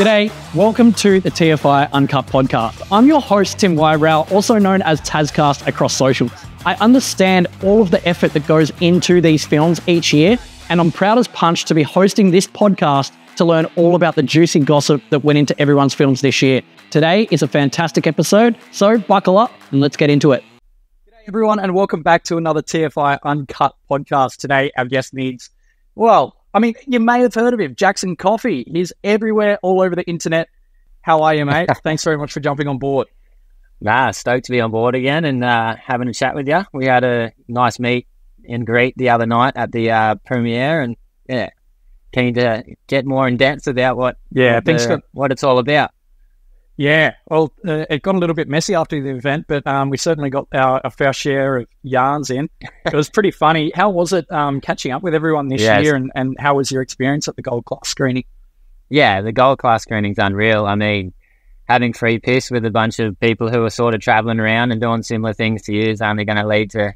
G'day, welcome to the TFI Uncut podcast. I'm your host, Tim Wybrow, also known as Tazcast across socials. I understand all of the effort that goes into these films each year, and I'm proud as punch to be hosting this podcast to learn all about the juicy gossip that went into everyone's films this year. Today is a fantastic episode, so buckle up and let's get into it. G'day, everyone, and welcome back to another TFI Uncut podcast. Today, our guest needs, well, I mean, you may have heard of him, Jackson Coffey. He's everywhere, all over the internet. How are you, mate? Thanks very much for jumping on board. Nah, stoked to be on board again and uh, having a chat with you. We had a nice meet and greet the other night at the uh, premiere, and yeah, keen to get more in depth about what Yeah, what, the- for- what it's all about. Yeah, well, uh, it got a little bit messy after the event, but um, we certainly got our, our fair share of yarns in. It was pretty funny. How was it um, catching up with everyone this Yes. year, and, and how was your experience at the Gold Class screening? Yeah, the gold class screening's unreal. I mean, having free piss with a bunch of people who are sort of traveling around and doing similar things to you is only going to lead to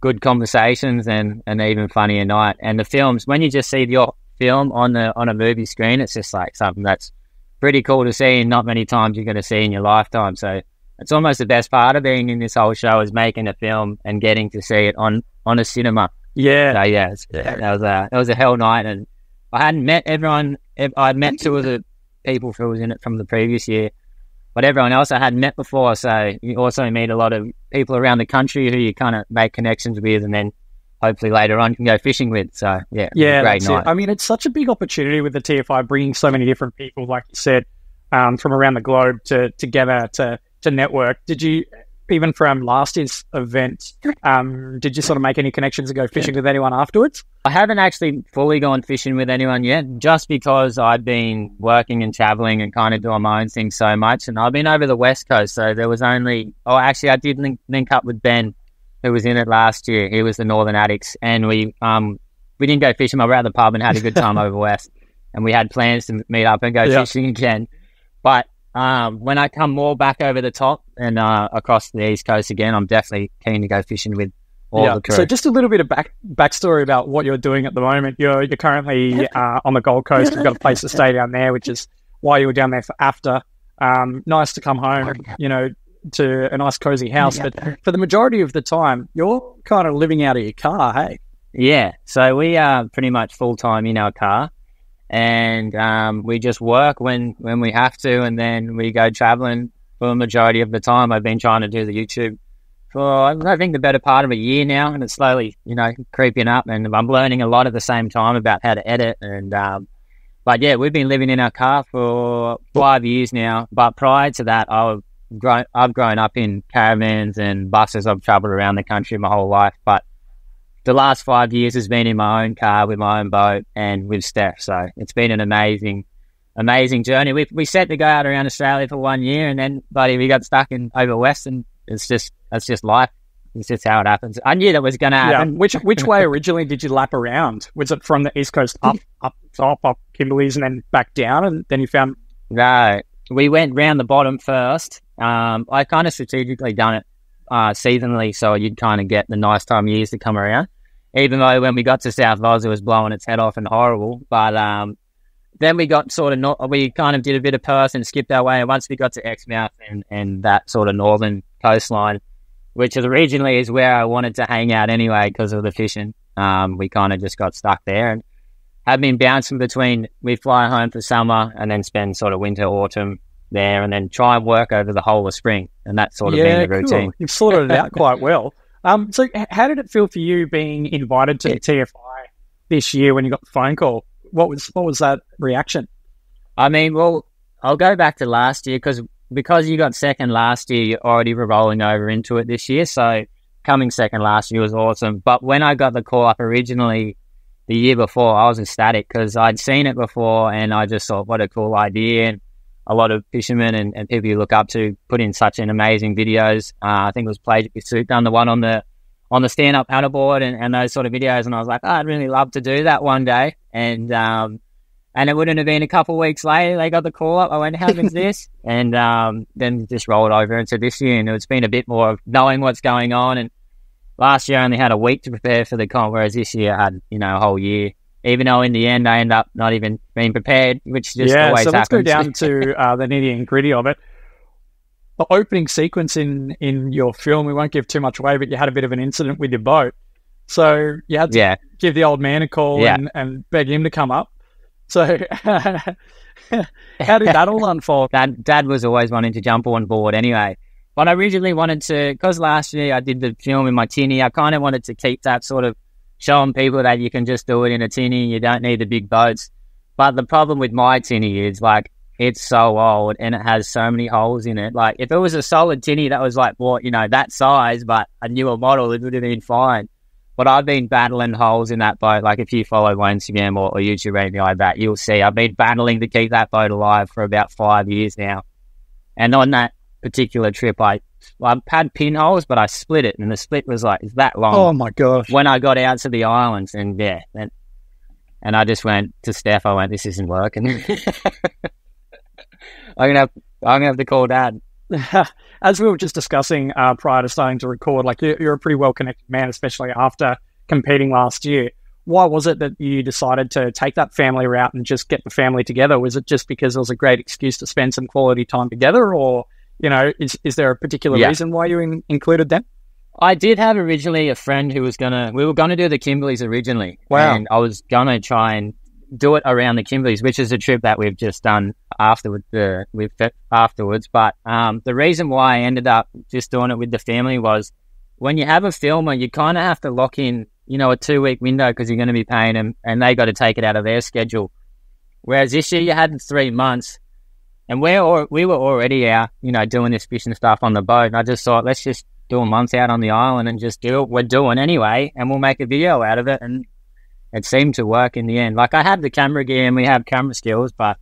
good conversations and an even funnier night. And the films, when you just see your film on the on a movie screen, it's just like something that's pretty cool to see and not many times you're going to see in your lifetime. So it's almost the best part of being in this whole show is making a film and getting to see it on on a cinema. Yeah, So yeah, it's, that was a that was a hell night, and I hadn't met everyone. I'd met two of the people who was in it from the previous year, but everyone else I hadn't met before. So you also meet a lot of people around the country who you kind of make connections with, and then hopefully later on can go fishing with. So yeah, it was a yeah, great night. it. I mean, it's such a big opportunity with the TFI bringing so many different people, like you said, um, from around the globe to together to to network. Did you even from last year's event? Um, did you sort of make any connections and go fishing with anyone afterwards? I haven't actually fully gone fishing with anyone yet, just because I've been working and traveling and kind of doing my own thing so much. And I've been over the West Coast, so there was only, oh, actually, I did link, link up with Ben, who was in it last year. He was the Northern Addicts, and we um we didn't go fishing. We were at the pub and had a good time over West, and we had plans to meet up and go Yeah. fishing again. But um, when I come more back over the top and uh, across the East Coast again, I'm definitely keen to go fishing with all the crew. So just a little bit of back backstory about what you're doing at the moment. You're you're currently uh, on the Gold Coast. You've got a place to stay down there, which is why you were down there for after. Um, nice to come home, you know, to a nice cozy house. But for the majority of the time, you're kind of living out of your car. Hey, Yeah, so we are pretty much full time in our car, and um, we just work when when we have to, and then we go traveling for the majority of the time. I've been trying to do the YouTube for I think the better part of a year now, and it's slowly you know creeping up, and I'm learning a lot at the same time about how to edit and. Um, but yeah, we've been living in our car for five years now. But prior to that, I've grown, I've grown up in caravans and buses. I've traveled around the country my whole life. But the last five years has been in my own car with my own boat and with Steph. So it's been an amazing, amazing journey. We we set to go out around Australia for one year, and then buddy, we got stuck in over west, and it's just that's just life. It's just how it happens. I knew that was going to yeah. happen. Which which way originally did you lap around? Was it from the East Coast up, up top, up Kimberley's, and then back down, and then you found? No, we went round the bottom first. Um, I kind of strategically done it uh, seasonally, so you'd kind of get the nice time years to come around. Even though when we got to South Oz, it was blowing its head off and horrible. But um, then we got sort of not, we kind of did a bit of Perth and skipped our way. And once we got to Exmouth and, and that sort of northern coastline, which is originally is where I wanted to hang out anyway because of the fishing, um, we kind of just got stuck there and have been bouncing between. We fly home for summer and then spend sort of winter, autumn there, and then try and work over the whole of spring, and that's sort of been the routine. Cool. You've sorted it out quite well. Um, so how did it feel for you being invited to the TFI this year when you got the phone call? What was what was that reaction? I mean, well, I'll go back to last year because because you got second last year, you're already rolling over into it this year. So coming second last year was awesome. But when I got the call up originally the year before, I was ecstatic because I'd seen it before and I just thought, what a cool idea. And a lot of fishermen and, and people you look up to put in such an amazing videos. Uh, I think it was Play Pursuit done the one on the on the stand up paddleboard and, and those sort of videos. And I was like, oh, I'd really love to do that one day. And um, and it wouldn't have been a couple of weeks later they got the call up. I went, "How is this?" and um, then just rolled over into this year, and it's been a bit more of knowing what's going on. And last year I only had a week to prepare for the comp, whereas this year I had you know a whole year even though in the end I end up not even being prepared, which just yeah, always so let's happens. go down to uh, the nitty and gritty of it. The opening sequence in in your film, we won't give too much away, but you had a bit of an incident with your boat. So you had to yeah, give the old man a call Yeah. and, and beg him to come up. So how did that all unfold? dad dad was always wanting to jump on board anyway. But I originally wanted to because last year I did the film in my tinny. I kind of wanted to keep that sort of showing people that you can just do it in a tinny. You don't need the big boats. But the problem with my tinny is like it's so old and it has so many holes in it. Like if it was a solid tinny that was like what you know that size, but a newer model, it would have been fine. But I've been battling holes in that boat. Like if you follow my Instagram or, or YouTube or anything like that, you'll see I've been battling to keep that boat alive for about five years now. And on that particular trip, I I've had pinholes, but I split it, and the split was like that long Oh my gosh! when I got out to the islands, and yeah, and, and I just went to Steph. I went, "This isn't working. I'm gonna have, I'm gonna have to call dad." As we were just discussing uh, prior to starting to record, like you're, you're a pretty well connected man, especially after competing last year. Why was it that you decided to take that family route and just get the family together? Was it just because it was a great excuse to spend some quality time together, or you know, is is there a particular Yeah. reason why you in, included them? I did have originally a friend who was gonna. We were gonna do the Kimberleys originally. Wow. And I was gonna try and do it around the Kimberleys, which is a trip that we've just done afterwards. The with afterwards, but um, the reason why I ended up just doing it with the family was when you have a filmer, you kind of have to lock in, you know, a two week window because you're going to be paying them, and they got to take it out of their schedule. Whereas this year you had three months, and we're al- we were already out, you know, doing this fishing stuff on the boat. And I just thought, let's just do a month out on the island and just do what we're doing anyway, and we'll make a video out of it. And it seemed to work in the end. Like I had the camera gear and we have camera skills, but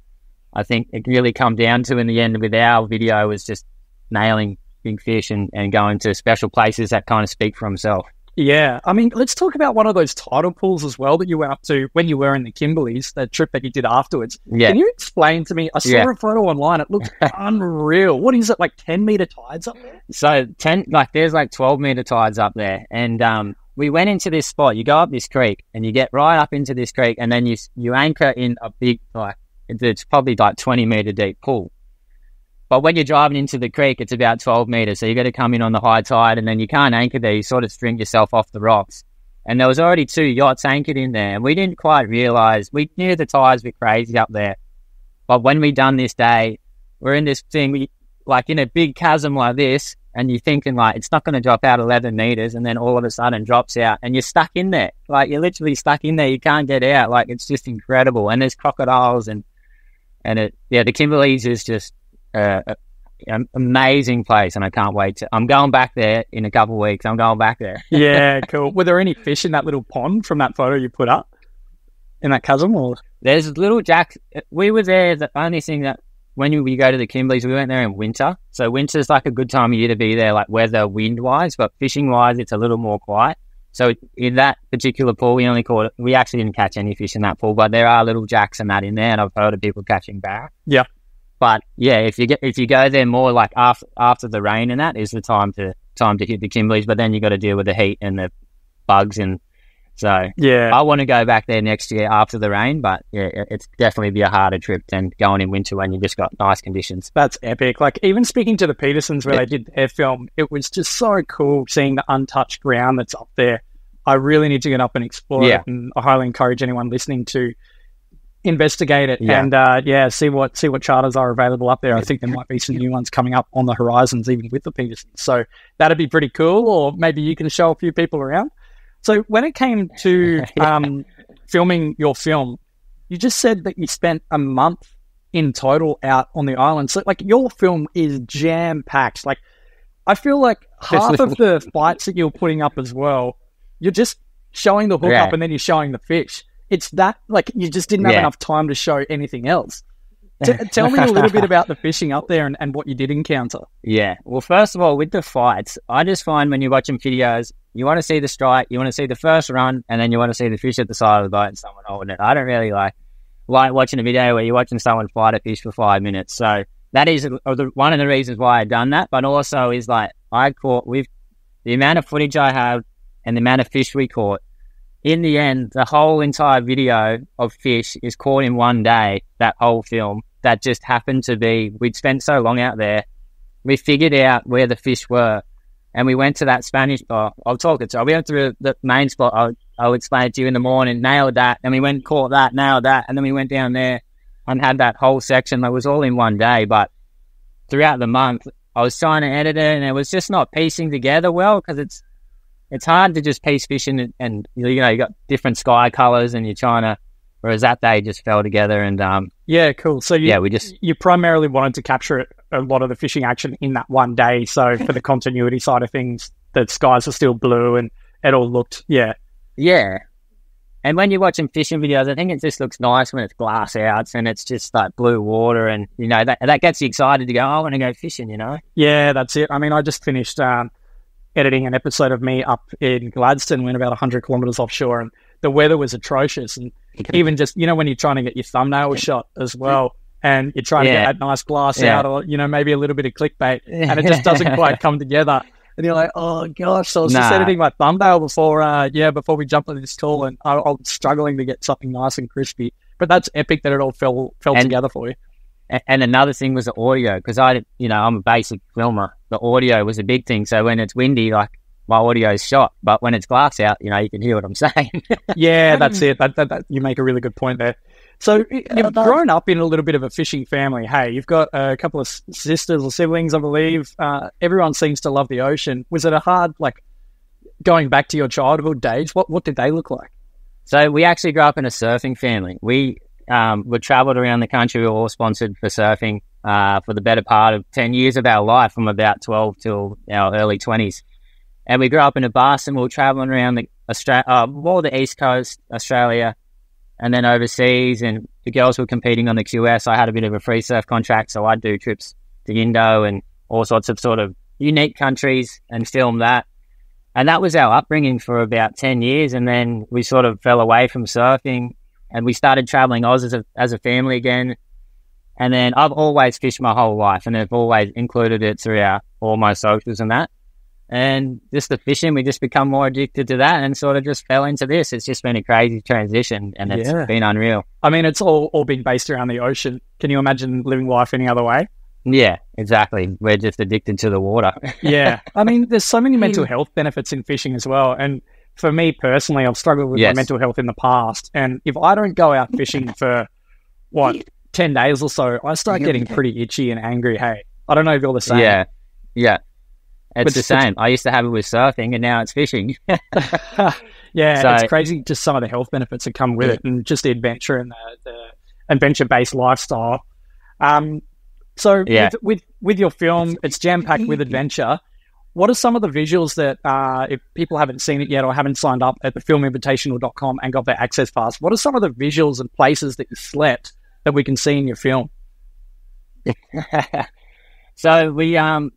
I think it really come down to in the end with our video was just nailing big fish and, and going to special places that kind of speak for himself. Yeah, I mean, let's talk about one of those tidal pools as well that you went up to when you were in the Kimberleys, that trip that you did afterwards. Yeah. Can you explain to me? I saw Yeah. a photo online. It looks unreal. What is it, like 10 meter tides up there? So ten, like there's like twelve meter tides up there, and um, we went into this spot. You go up this creek, and you get right up into this creek, and then you you anchor in a big like it's- it's probably like twenty meter deep pool. But when you're driving into the creek, it's about twelve meters, so you've got to come in on the high tide, and then you can't anchor there. You sort of string yourself off the rocks. And there was already two yachts anchored in there, and we didn't quite realize we knew the tides were crazy up there. But when we done this day, we're in this thing. We like in a big chasm like this, and you're thinking like it's not going to drop out 11 meters, and then all of a sudden drops out, and you're stuck in there. Like you're literally stuck in there. You can't get out. Like it's just incredible. And there's crocodiles, and and it yeah, the Kimberleys is just uh, an amazing place, and I can't wait to. I'm going back there in a couple of weeks. I'm going back there. Yeah, cool. Were there any fish in that little pond from that photo you put up in that chasm? Or There's little jacks. We were there. The only thing that when we go to the Kimberleys, we went there in winter. So winter's like a good time of year to be there, like weather, wind wise. But fishing wise, it's a little more quiet. So in that particular pool, we only caught. We actually didn't catch any fish in that pool, but there are little jacks and that in there, and I've heard of people catching barra. Yeah. But yeah, if you get if you go there more like after after the rain and that is the time to time to hit the Kimberleys. But then you got to deal with the heat and the bugs and so yeah, I want to go back there next year after the rain, but yeah, it- it's definitely be a harder trip than going in winter when you just got nice conditions. that's epic. Like even speaking to the Petersons where Yeah. they did their film, it was just so cool seeing the untouched ground that's up there. I really need to get up and explore Yeah. it, and I highly encourage anyone listening to investigate it Yeah. and uh, yeah, see what see what charters are available up there. I think there might be some new ones coming up on the horizons, even with the Petersons. So that'd be pretty cool. Or maybe you can show a few people around. So when it came to um, filming your film, you just said that you spent a month in total out on the island. So like your film is jam packed. Like I feel like half of the fights that you're putting up as well, you're just showing the hook Yeah. up and then you're showing the fish. It's that like you just didn't have Yeah. enough time to show anything else. T- tell me a little bit about the fishing up there and, and what you did encounter. Yeah. Well, first of all, with the fights, I just find when you're watching videos, you want to see the strike, you want to see the first run, and then you want to see the fish at the side of the boat and someone holding it. I don't really like like watching a video where you're watching someone fight a fish for five minutes. So that is the- one of the reasons why I've done that. But also is like I caught with the amount of footage I have and the amount of fish we caught. In the end, the whole entire video of fish is caught in one day. That whole film that just happened to be. We'd spent so long out there. We figured out where the fish were, and we went to that Spanish. Oh, I'll talk it to. We went to the main spot. I'll, I'll explain it to you in the morning. Nailed that, and we went caught that. Nailed that, and then we went down there and had that whole section that was all in one day. But throughout the month, I was trying to edit it, and it was just not piecing together well because it's it's hard to just piece fishing and, and you know you got different sky colors, and you're trying to. Whereas that day just fell together, and um, Yeah, cool. So you, yeah, we just you primarily wanted to capture a lot of the fishing action in that one day. So for the continuity side of things, the skies are still blue and it all looked, yeah, Yeah. And when you're watching fishing videos, I think it just looks nice when it's glass outs and it's just like blue water and, you know, that, that gets you excited to go, oh, I want to go fishing, you know? yeah, that's it. I mean, I just finished um, editing an episode of me up in Gladstone, went about 100 kilometers offshore, and the weather was atrocious. And even just, you know, when you're trying to get your thumbnail shot as well, and you're trying to get that nice glass Yeah. out, or, you know, maybe a little bit of clickbait, and it just doesn't quite come together. And you're like, oh gosh, so I was just editing my thumbnail before, uh, yeah, before we jump on this call, and I, I was struggling to get something nice and crispy. But that's epic that it all fell fell And- together for you. And another thing was the audio because I, you know, I'm a basic filmer. The audio was a big thing. So when it's windy, like my audio is shot, but when it's glass out, you know, you can hear what I'm saying. Yeah, that's it. That, that, that, you make a really good point there. So you've grown up in a little bit of a fishing family. Hey, you've got a couple of sisters or siblings, I believe. Uh, everyone seems to love the ocean. Was it a hard, like, going back to your childhood days? What what did they look like? So we actually grew up in a surfing family. We um, were traveled around the country. We were all sponsored for surfing uh, for the better part of 10 years of our life from about 12 till our early 20s. And we grew up in a bus and we were traveling around the Australia, uh, more the East Coast, Australia, and then overseas. And the girls were competing on the QS. I had a bit of a free surf contract, so I'd do trips to Indo and all sorts of sort of unique countries and film that. And that was our upbringing for about 10 years. And then we sort of fell away from surfing and we started traveling Oz as a, as a family again. And then I've always fished my whole life and I've always included it throughout all my socials and that. And just the fishing, we just become more addicted to that and sort of just fell into this. It's just been a crazy transition and it's Yeah. been unreal. I mean, it's all, all been based around the ocean. Can you imagine living life any other way? Yeah, exactly. We're just addicted to the water. Yeah. I mean, there's so many mental hmm. health benefits in fishing as well. And for me personally, I've struggled with Yes. my mental health in the past. And if I don't go out fishing for what, 10 days or so, I start getting pretty itchy and angry. Hey, I don't know if you're the same. yeah. Yeah. It's But the it's- same. I used to have it with surfing and now it's fishing. yeah, So- it's crazy just some of the health benefits that come with it and just the adventure and the, the adventure based lifestyle. Um, so Yeah. with, with with your film, it's jam packed with adventure. What are some of the visuals that, uh, if people haven't seen it yet or haven't signed up at thefilminvitational.com and got their access pass, what are some of the visuals and places that you slept that we can see in your film? so we um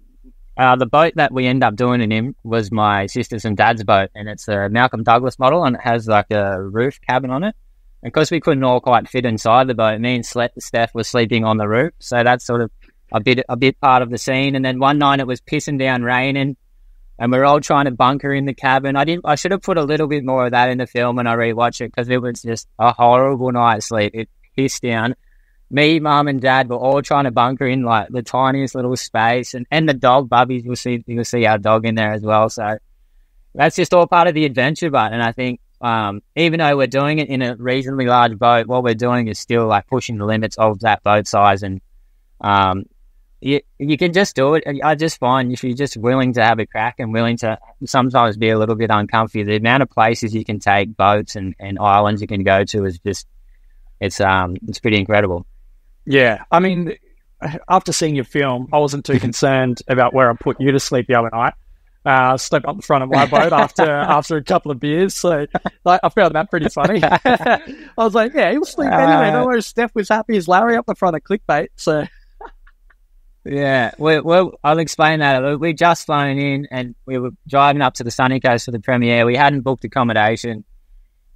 uh, the boat that we end up doing it in was my sister's and dad's boat, and it's a Malcolm Douglas model, and it has like a roof cabin on it. And because we couldn't all quite fit inside the boat, me and Steph were sleeping on the roof, so that's sort of a bit a bit part of the scene. And then one night it was pissing down raining, and we are all trying to bunker in the cabin. I didn't. I should have put a little bit more of that in the film when I rewatch it because it was just a horrible night's sleep. It pissed down me, mum, and dad were all trying to bunker in like the tiniest little space, and, and the dog, Bubby, you'll see you'll see our dog in there as well. So that's just all part of the adventure. But and I think um, even though we're doing it in a reasonably large boat, what we're doing is still like pushing the limits of that boat size, and um, you you can just do it. I just find if you're just willing to have a crack and willing to sometimes be a little bit uncomfy, the amount of places you can take boats and, and islands you can go to is just it's um it's pretty incredible. Yeah, I mean, after seeing your film, I wasn't too concerned about where I put you to sleep the other night. Uh, slept up the front of my boat after after a couple of beers, so like, I found that pretty funny. I was like, "Yeah, he'll sleep anyway." Don't worry. Steph was happy as Larry up the front of clickbait. So Yeah, well, well, I'll explain that. We just flown in and we were driving up to the sunny coast for the premiere. We hadn't booked accommodation,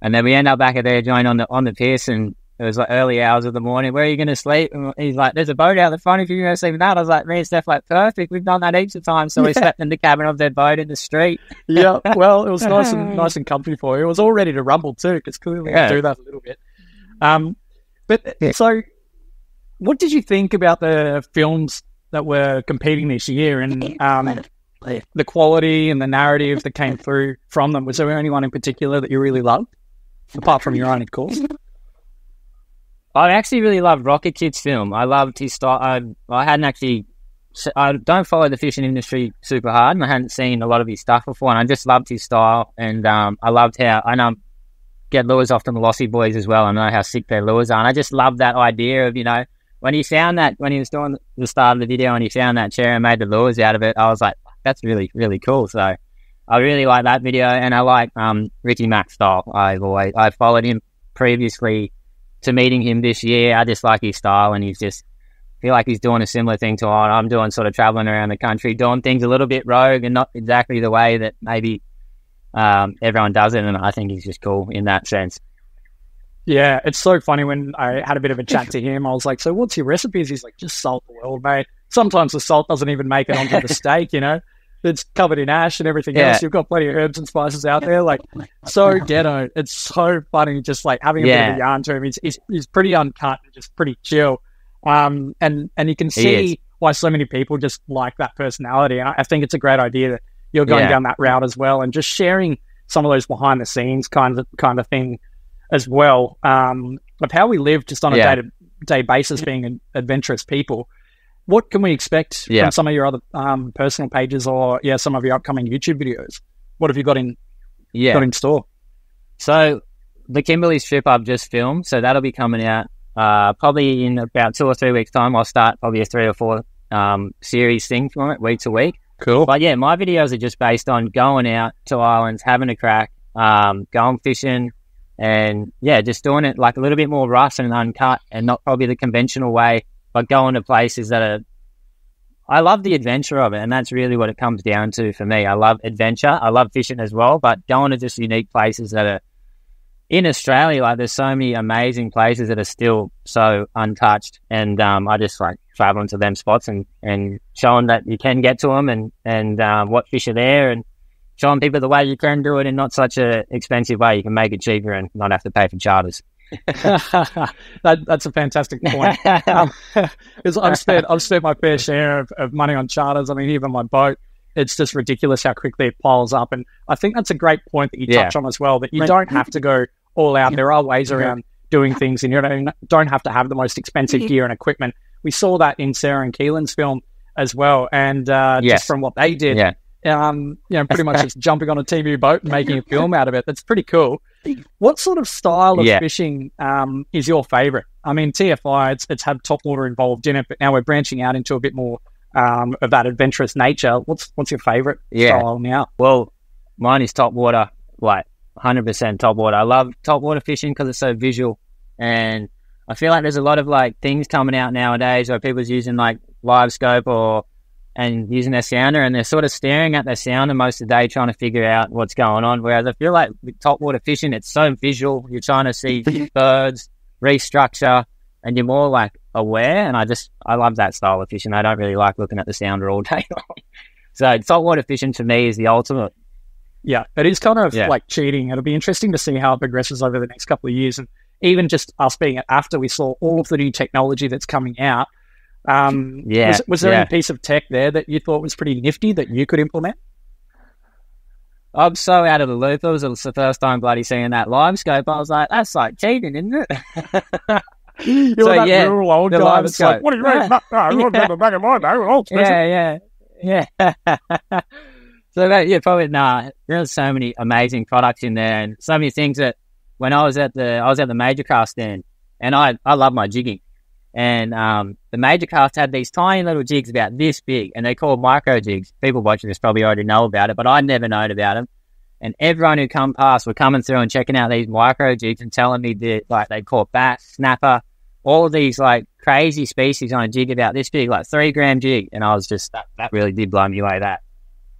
and then we end up back at their joint on the on the piers, and it was like early hours of the morning. Where are you going to sleep? And he's like, "There's a boat out the front. If you're going to sleep in that," I was like, "Me and Steph, like perfect. We've done that heaps of times." So we Yeah. slept in the cabin of their boat in the street. yeah, well, it was nice and nice and comfy for you. It was all ready to rumble too, because clearly Yeah. do that a little bit. Um, but Yeah. so, what did you think about the films that were competing this year and um, the quality and the narrative that came through from them? Was there anyone in particular that you really loved, apart from your own, of course? I actually really loved Rocket Kid's film. I loved his style. I, I hadn't actually, I don't follow the fishing industry super hard, and I hadn't seen a lot of his stuff before. And I just loved his style, and um, I loved how I know get lures off the Molossi boys as well. I know how sick their lures are, and I just love that idea of you know when he found that when he was doing the start of the video and he found that chair and made the lures out of it. I was like, that's really really cool. So. I really like that video, and I like um, Ricky Mack style. I've always I followed him previously to meeting him this year. I just like his style, and he's just feel like he's doing a similar thing to what I'm doing, sort of traveling around the country, doing things a little bit rogue and not exactly the way that maybe um, everyone does it. And I think he's just cool in that sense. Yeah, it's so funny when I had a bit of a chat to him. I was like, "So, what's your recipes?" He's like, "Just salt the world, mate." Sometimes the salt doesn't even make it onto the steak, you know. It's covered in ash and everything Yeah. else. You've got plenty of herbs and spices out there. Like, so ghetto. It's so funny, just like having a bit of a yarn to him. He's, he's, he's pretty uncut and just pretty chill. Um, and, and you can see why so many people just like that personality. And I, I think it's a great idea that you're going Yeah. down that route as well and just sharing some of those behind the scenes kind of, kind of thing as well. Um, of how we live just on a Yeah. day to day basis being adventurous people. What can we expect Yeah. from some of your other um, personal pages or yeah, some of your upcoming YouTube videos? What have you got in Yeah. got in store? So the Kimberley strip I've just filmed, so that'll be coming out uh, probably in about two or three weeks' time. I'll start probably a three or four um, series thing from it, week to week. Cool. But yeah, my videos are just based on going out to islands, having a crack, um, going fishing, and yeah, just doing it like a little bit more rough and uncut, and not probably the conventional way, but going to places that are. I love the adventure of it, and that's really what it comes down to for me. I love adventure. I love fishing as well, but going to just unique places that are in Australia. Like, there's so many amazing places that are still so untouched, and um, I just like traveling to them spots and, and showing that you can get to them and and um, what fish are there and showing people the way you can do it in not such an expensive way. You can make it cheaper and not have to pay for charters. that, that's a fantastic point. Um, I've spent I've spent my fair share of, of money on charters. I mean, even my boat, it's just ridiculous how quickly it piles up. And I think that's a great point that you Yeah. touch on as well. That you don't have to go all out. There are ways around doing things, and you don't don't have to have the most expensive gear and equipment. We saw that in Sarah and Keelan's film as well, and uh, Yes. just from what they did, yeah, um, you know, pretty much just jumping on a TV boat and making a film out of it. That's pretty cool. What sort of style of Yeah. fishing um, is your favorite? I mean, TFI, it's, it's had top water involved in it, but now we're branching out into a bit more um, of that adventurous nature. What's what's your favorite Yeah. style now? Well, mine is top water, like 100% top water. I love top water fishing because it's so visual. And I feel like there's a lot of like things coming out nowadays where people's using like live scope or and using their sounder and they're sort of staring at their sounder most of the day trying to figure out what's going on. Whereas I feel like with top water fishing, it's so visual. You're trying to see birds, restructure, and you're more like aware. And I just, I love that style of fishing. I don't really like looking at the sounder all day long. So saltwater fishing to me is the ultimate. Yeah, it is kind of Yeah. like cheating. It'll be interesting to see how it progresses over the next couple of years, and even just us being after we saw all of the new technology that's coming out. Um, Yeah, was, was there yeah. any piece of tech there that you thought was pretty nifty that you could implement? I'm so out of the loop. It was the first time bloody seeing that live scope. I was like, that's like cheating, isn't it? You're So, that yeah, rural old the guy live that's like, scope. what do you mean? No, no, I remember back in my day, we're all yeah, yeah, yeah. so that, yeah, probably nah. There's so many amazing products in there, and so many things that when I was at the I was at the Major Craft stand, and I I love my jigging, and um the Major Craft had these tiny little jigs about this big, and they called micro jigs. People watching this probably already know about it, but I'd never known about them. And everyone who come past were coming through and checking out these micro jigs and telling me that like they caught bass, snapper, all of these like crazy species on a jig about this big, like three gram jig. And I was just that, that really did blow me away. That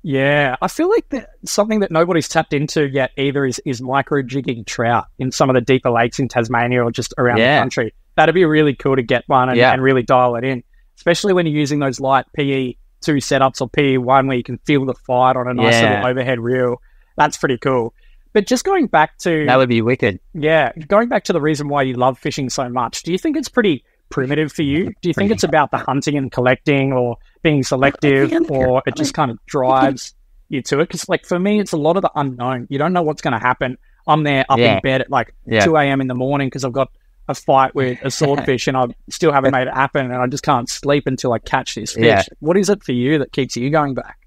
Yeah, I feel like that something that nobody's tapped into yet either is is micro jigging trout in some of the deeper lakes in Tasmania or just around Yeah. the country. That'd be really cool to get one and, Yeah. and really dial it in, especially when you're using those light PE two setups or PE one where you can feel the fight on a nice Yeah. little overhead reel. That's pretty cool. But just going back to That would be wicked. yeah, going back to the reason why you love fishing so much, do you think it's pretty primitive for you? Do you think it's about the hunting and collecting or being selective or it just kind of drives you to it? Because, like, for me, it's a lot of the unknown. You don't know what's going to happen. I'm there up Yeah. in bed at like Yeah. 2 a.m. in the morning because I've got a fight with a swordfish and I still haven't made it happen and I just can't sleep until I catch this fish. Yeah. What is it for you that keeps you going back?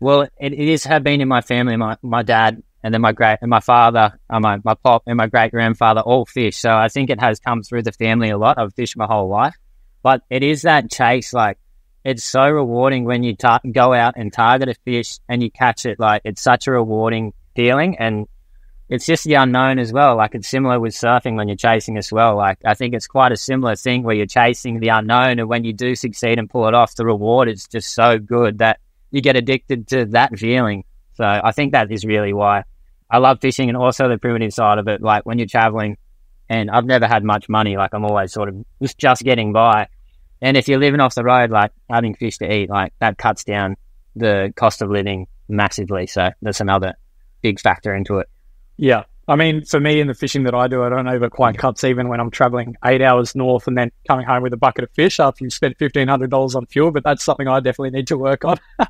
Well, it, it is have been in my family. My my dad and then my great and my father, uh, my my pop and my great grandfather all fish. So I think it has come through the family a lot. I've fished my whole life, but it is that chase. Like it's so rewarding when you tar- go out and target a fish and you catch it. Like it's such a rewarding feeling, and it's just the unknown as well. Like it's similar with surfing when you're chasing as well. Like I think it's quite a similar thing where you're chasing the unknown, and when you do succeed and pull it off, the reward is just so good that you get addicted to that feeling. So I think that is really why I love fishing and also the primitive side of it. Like when you're traveling, and I've never had much money. Like I'm always sort of just getting by. And if you're living off the road, like having fish to eat, like that cuts down the cost of living massively. So that's another big factor into it. Yeah. I mean, for me in the fishing that I do, I don't know if quite cuts even when I'm traveling eight hours north and then coming home with a bucket of fish after you've spent $1,500 on fuel. But that's something I definitely need to work on.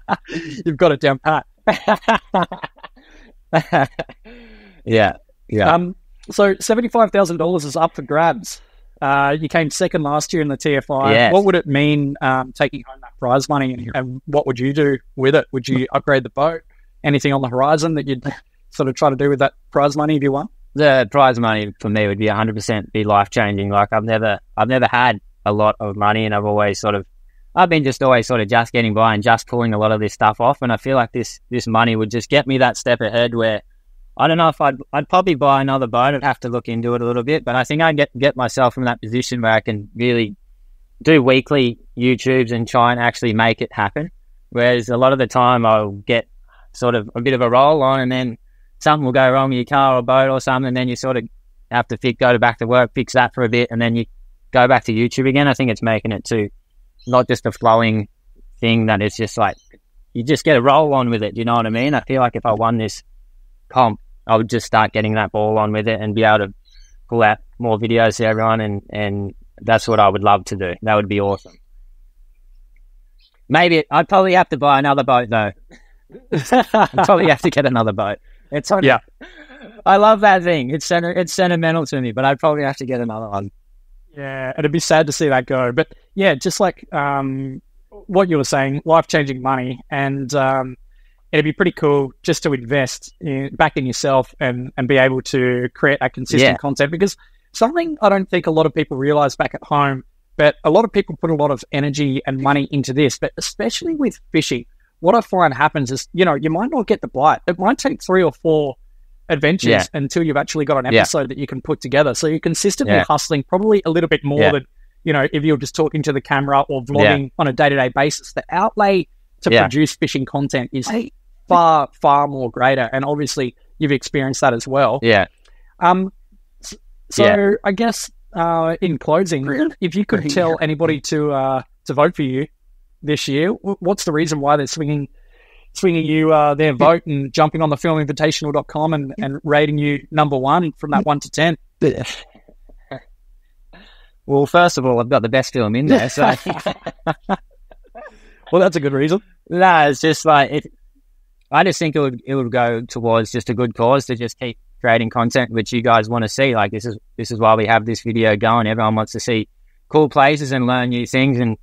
You've got it down pat. yeah, yeah, Um, so $75,000 is up for grabs. Uh, you came second last year in the TFI. Yes. What would it mean um, taking home that prize money and, and what would you do with it? Would you upgrade the boat? Anything on the horizon that you'd sort of try to do with that prize money if you won? the prize money for me would be 100% be life changing. Like I've never, I've never had a lot of money, and I've always sort of, I've been just always sort of just getting by and just pulling a lot of this stuff off. And I feel like this this money would just get me that step ahead. Where I don't know if I'd I'd probably buy another boat. I'd have to look into it a little bit, but I think I'd get get myself from that position where I can really do weekly YouTubes and try and actually make it happen. Whereas a lot of the time I'll get sort of a bit of a roll on, and then something will go wrong with your car or boat or something, and then you sort of have to fi- go back to work, fix that for a bit, and then you go back to YouTube again. I think it's making it to not just a flowing thing that it's just like you just get a roll on with it. Do you know what I mean? I feel like if I won this comp, I would just start getting that ball on with it and be able to pull out more videos to everyone, and and that's what I would love to do. That would be awesome. Maybe I'd probably have to buy another boat though. I'd probably have to get another boat. It's on. Yeah. I love that thing. It's sen- it's sentimental to me, but I'd probably have to get another one. Yeah, it'd be sad to see that go. But yeah, just like um, what you were saying, life changing money, and um, it'd be pretty cool just to invest in, back in yourself and and be able to create that consistent Yeah. content. Because something I don't think a lot of people realize back at home, but a lot of people put a lot of energy and money into this, but especially with fishing. What I find happens is, you know, you might not get the bite. It might take three or four adventures Yeah. until you've actually got an Yeah. episode that you can put together. So you're consistently Yeah. hustling probably a little bit more Yeah. than, you know, if you're just talking to the camera or vlogging on a day to day basis. The outlay to Yeah. produce fishing content is far, far more greater. And obviously you've experienced that as well. Yeah. Um, so Yeah. I guess uh, in closing, if you could tell anybody to uh, to vote for you this year, what's the reason why they're swinging swinging you uh, their vote and jumping on the filminvitational.com and, and rating you number one from that one to ten? Well, first of all, I've got the best film in there, so Well, that's a good reason. no, it's just like it. I just think it would it would go towards just a good cause to just keep creating content which you guys want to see. Like this is this is why we have this video going. Everyone wants to see cool places and learn new things. And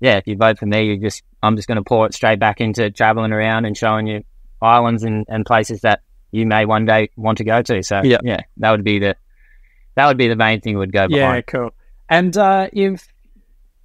yeah, if you vote for me, you just I'm just going to pour it straight back into traveling around and showing you islands and, and places that you may one day want to go to. So Yeah. yeah, that would be the that would be the main thing would go behind. Yeah, cool. And uh, if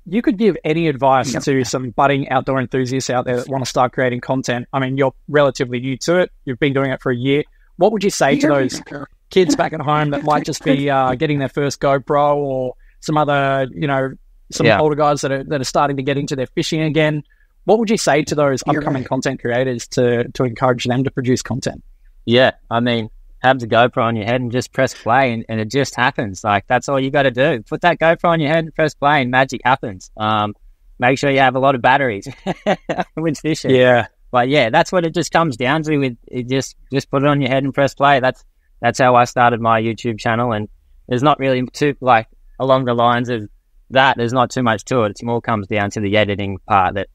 you could give any advice to some budding outdoor enthusiasts out there that want to start creating content, I mean, you're relatively new to it. You've been doing it for a year. What would you say to those kids back at home that might just be uh, getting their first GoPro or some other, you know, some Yeah. older guys that are that are starting to get into their fishing again? What would you say to those upcoming content creators to to encourage them to produce content? Yeah, I mean, have the GoPro on your head and just press play, and, and it just happens. Like that's all you got to do. Put that GoPro on your head and press play, and magic happens. Um, make sure you have a lot of batteries with fishing. Yeah, but yeah, that's what it just comes down to. With it just just put it on your head and press play. That's that's how I started my YouTube channel, and there's not really too like along the lines of that. There's not too much to it. It more comes down to the editing part that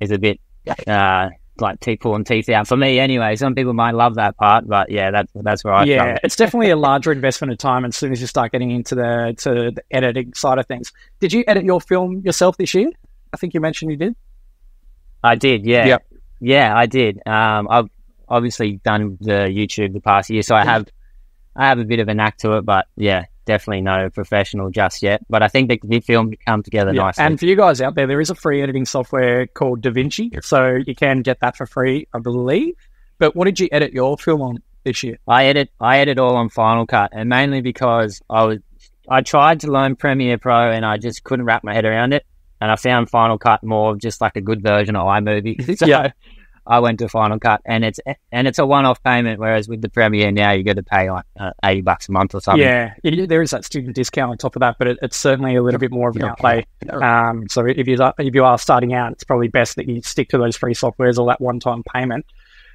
is a bit uh, like teeth pulling teeth out for me. Anyway, some people might love that part, but yeah, that's that's where I yeah, come. it's definitely a larger investment of time. As soon as you start getting into the to the editing side of things, did you edit your film yourself this year? I think you mentioned you did. I did, yeah, yep. yeah, I did. Um, I've obviously done the YouTube the past year, so I have I have a bit of a knack to it, but yeah, definitely no professional just yet. But I think the, the film come together yeah. nicely. And for you guys out there, there is a free editing software called DaVinci, so you can get that for free, I believe. But what did you edit your film on this year? I edit I edit all on Final Cut, and mainly because I was I tried to learn Premiere Pro and I just couldn't wrap my head around it. And I found Final Cut more just like a good version of iMovie. so yeah. I went to Final Cut, and it's and it's a one-off payment. Whereas with the Premiere now, you got to pay like uh, eighty bucks a month or something. Yeah, it, there is that student discount on top of that, but it, it's certainly a little bit more of an outlay. Um, so if you if you are starting out, it's probably best that you stick to those free softwares or that one-time payment.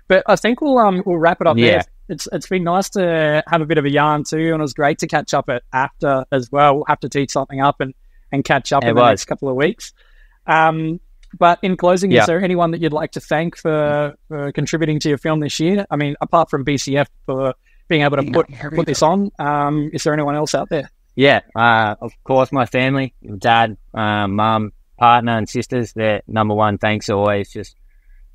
But I think we'll um we'll wrap it up yeah. there. It's it's been nice to have a bit of a yarn too, and it was great to catch up at after as well. We'll have to teach something up and and catch up it in was. the next couple of weeks. Um, but in closing, yeah. is there anyone that you'd like to thank for, for, contributing to your film this year? I mean, apart from BCF for being able to put put this on, um, is there anyone else out there? Yeah, uh, of course, my family, dad, um, mum, partner, and sisters. Their number one thanks always just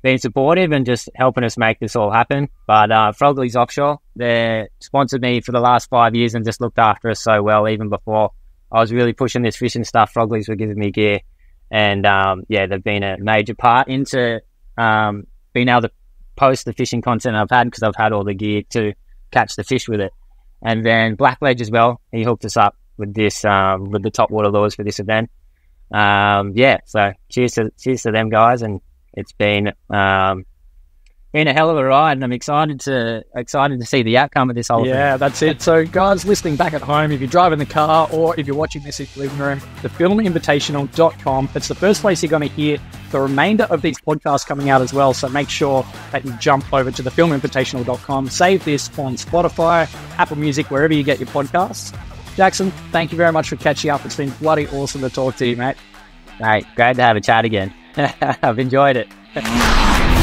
being supportive and just helping us make this all happen. But uh, Frogley's Offshore, they sponsored me for the last five years and just looked after us so well, even before I was really pushing this fishing stuff. Frogley's were giving me gear and um, yeah, they've been a major part into um, being able to post the fishing content I've had because I've had all the gear to catch the fish with it. And then Blackledge as well, he hooked us up with this um, with the top water lures for this event. Um, yeah, so cheers to cheers to them guys, and it's been um, been a hell of a ride, and I'm excited to excited to see the outcome of this whole yeah, thing. that's it. So, guys listening back at home, if you're driving the car or if you're watching this in your living room, the filminvitational.com. It's the first place you're going to hear the remainder of these podcasts coming out as well. So make sure that you jump over to the filminvitational.com, save this on Spotify, Apple Music, wherever you get your podcasts. Jackson, thank you very much for catching up. It's been bloody awesome to talk to you, mate. Mate, great to have a chat again. I've enjoyed it.